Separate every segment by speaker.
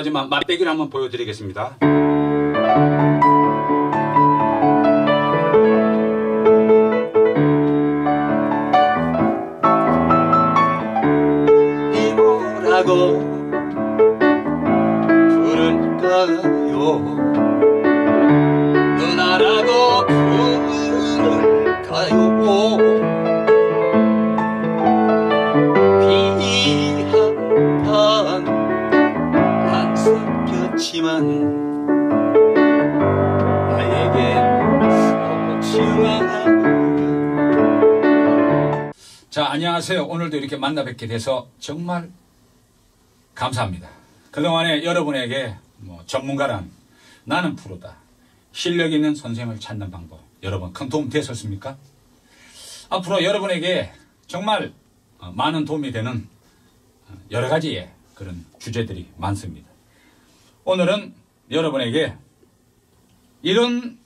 Speaker 1: 하지만 맛배기를 한번 보여드리겠습니다. 자, 안녕하세요. 오늘도 이렇게 만나 뵙게 돼서 정말 감사합니다. 그동안에 여러분에게 뭐 전문가란 나는 프로다. 실력 있는 선생을 찾는 방법. 여러분 큰 도움 되셨습니까? 앞으로 여러분에게 정말 어, 많은 도움이 되는 어, 여러 가지의 그런 주제들이 많습니다. 오늘은 여러분에게 이런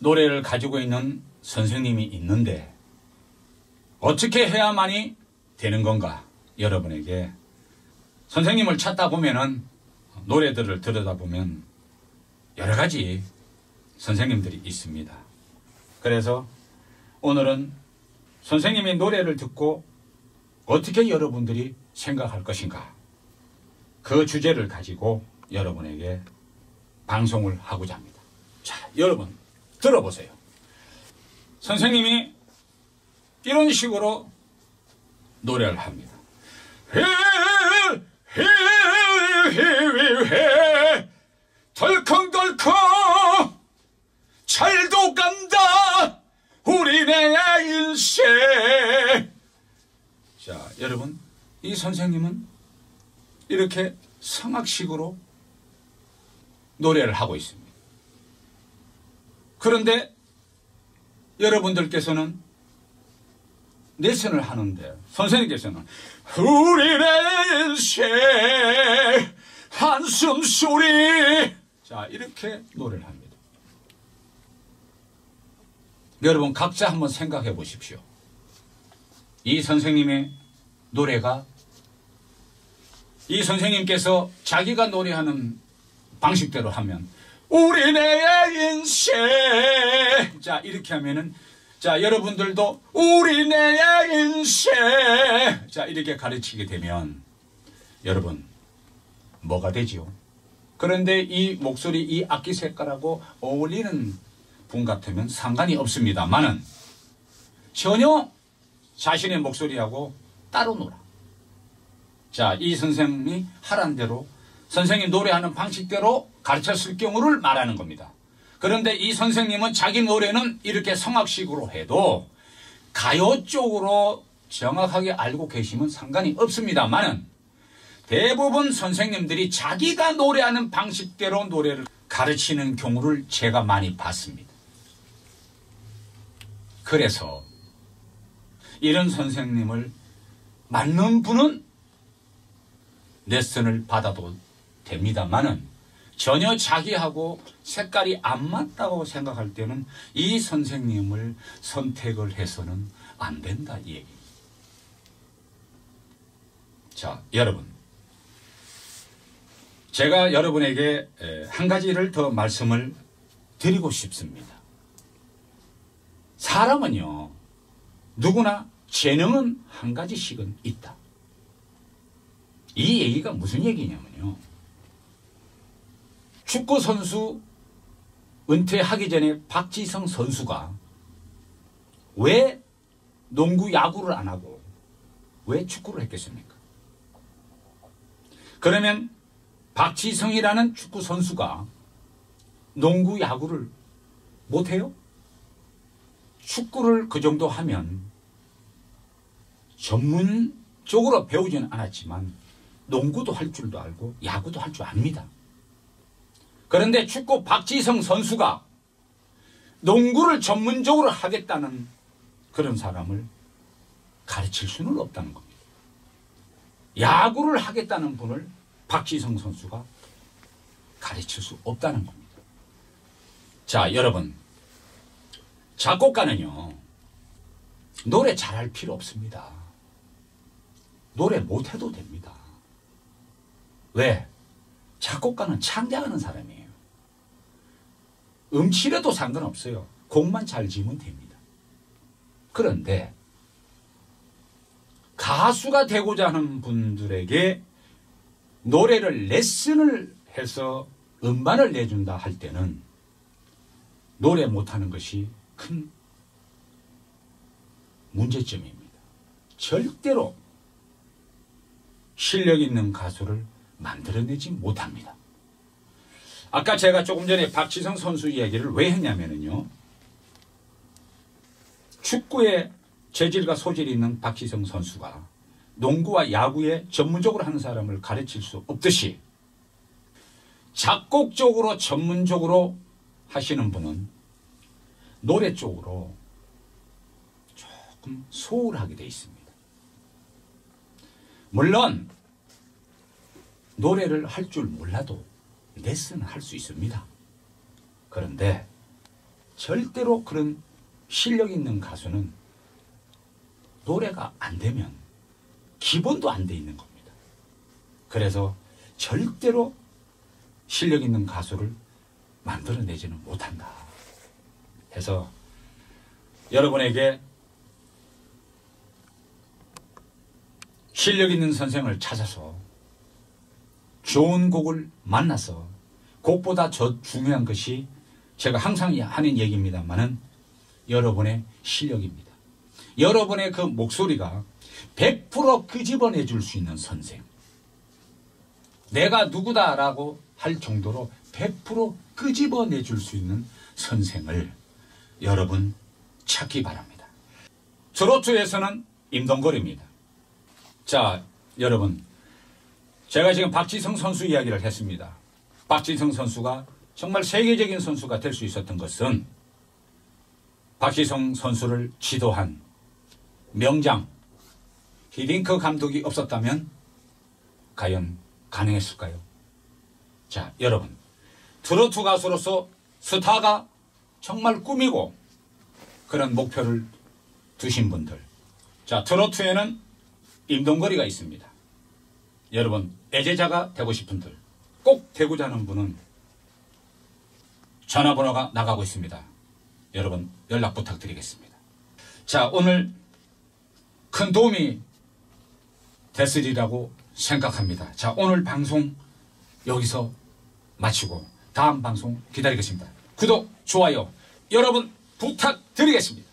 Speaker 1: 노래를 가지고 있는 선생님이 있는데 어떻게 해야만이 되는 건가? 여러분에게 선생님을 찾다 보면은 노래들을 들여다 보면 여러 가지 선생님들이 있습니다. 그래서 오늘은 선생님의 노래를 듣고 어떻게 여러분들이 생각할 것인가? 그 주제를 가지고 여러분에게 방송을 하고자 합니다. 자, 여러분 들어보세요. 선생님이 이런 식으로 노래를 합니다. 덜컹덜컹 잘도 간다 우리네 인생 자 여러분 이 선생님은 이렇게 성악식으로 노래를 하고 있습니다. 그런데 여러분들께서는 레슨을 하는데 선생님께서는 우리네 인생 한숨 소리 자 이렇게 노래를 합니다. 여러분 각자 한번 생각해 보십시오. 이 선생님의 노래가 이 선생님께서 자기가 노래하는 방식대로 하면 우리네 인생 자 이렇게 하면은 자, 여러분들도 우리네 인생 자, 이렇게 가르치게 되면 여러분 뭐가 되지요? 그런데 이 목소리, 이 악기 색깔하고 어울리는 분 같으면 상관이 없습니다만은 전혀 자신의 목소리하고 따로 놀아. 자, 이 선생님이 하란 대로 선생님 노래하는 방식대로 가르쳤을 경우를 말하는 겁니다. 그런데 이 선생님은 자기 노래는 이렇게 성악식으로 해도 가요 쪽으로 정확하게 알고 계시면 상관이 없습니다만은 대부분 선생님들이 자기가 노래하는 방식대로 노래를 가르치는 경우를 제가 많이 봤습니다. 그래서 이런 선생님을 맞는 분은 레슨을 받아도 됩니다만은 전혀 자기하고 색깔이 안 맞다고 생각할 때는 이 선생님을 선택을 해서는 안 된다 이 얘기. 자, 여러분. 제가 여러분에게 한 가지를 더 말씀을 드리고 싶습니다. 사람은요, 누구나 재능은 한 가지씩은 있다. 이 얘기가 무슨 얘기냐면요. 축구 선수 은퇴하기 전에 박지성 선수가 왜 농구 야구를 안 하고 왜 축구를 했겠습니까? 그러면 박지성이라는 축구 선수가 농구 야구를 못해요? 축구를 그 정도 하면 전문적으로 배우지는 않았지만 농구도 할 줄도 알고 야구도 할 줄 압니다. 그런데 축구 박지성 선수가 농구를 전문적으로 하겠다는 그런 사람을 가르칠 수는 없다는 겁니다. 야구를 하겠다는 분을 박지성 선수가 가르칠 수 없다는 겁니다. 자, 여러분. 작곡가는요, 노래 잘할 필요 없습니다. 노래 못해도 됩니다. 왜? 작곡가는 창작하는 사람이에요. 음치라도 상관없어요. 곡만 잘 지으면 됩니다. 그런데 가수가 되고자 하는 분들에게 노래를 레슨을 해서 음반을 내준다 할 때는 노래 못하는 것이 큰 문제점입니다. 절대로 실력 있는 가수를 만들어내지 못합니다. 아까 제가 조금 전에 박지성 선수 이야기를 왜 했냐면요. 축구에 재질과 소질이 있는 박지성 선수가 농구와 야구에 전문적으로 하는 사람을 가르칠 수 없듯이 작곡적으로 전문적으로 하시는 분은 노래 쪽으로 조금 소홀하게 돼 있습니다. 물론 노래를 할 줄 몰라도 레슨을 할수 있습니다. 그런데 절대로 그런 실력 있는 가수는 노래가 안 되면 기본도 안 돼 있는 겁니다. 그래서 절대로 실력 있는 가수를 만들어내지는 못한다. 해서 여러분에게 실력 있는 선생을 찾아서 좋은 곡을 만나서 곡보다 더 중요한 것이 제가 항상 하는 얘기입니다만은 여러분의 실력입니다. 여러분의 그 목소리가 100% 끄집어내 줄 수 있는 선생. 내가 누구다라고 할 정도로 100% 끄집어내 줄 수 있는 선생을 여러분 찾기 바랍니다. 트로트에서는 임동걸입니다. 자, 여러분. 제가 지금 박지성 선수 이야기를 했습니다. 박지성 선수가 정말 세계적인 선수가 될 수 있었던 것은 박지성 선수를 지도한 명장 히딩크 감독이 없었다면 과연 가능했을까요? 자, 여러분. 트로트 가수로서 스타가 정말 꿈이고 그런 목표를 두신 분들. 자, 트로트에는 임동거리가 있습니다. 여러분, 애제자가 되고 싶은 분들, 꼭 되고자 하는 분은 전화번호가 나가고 있습니다. 여러분, 연락 부탁드리겠습니다. 자, 오늘 큰 도움이 됐으리라고 생각합니다. 자, 오늘 방송 여기서 마치고 다음 방송 기다리겠습니다. 구독, 좋아요, 여러분 부탁드리겠습니다.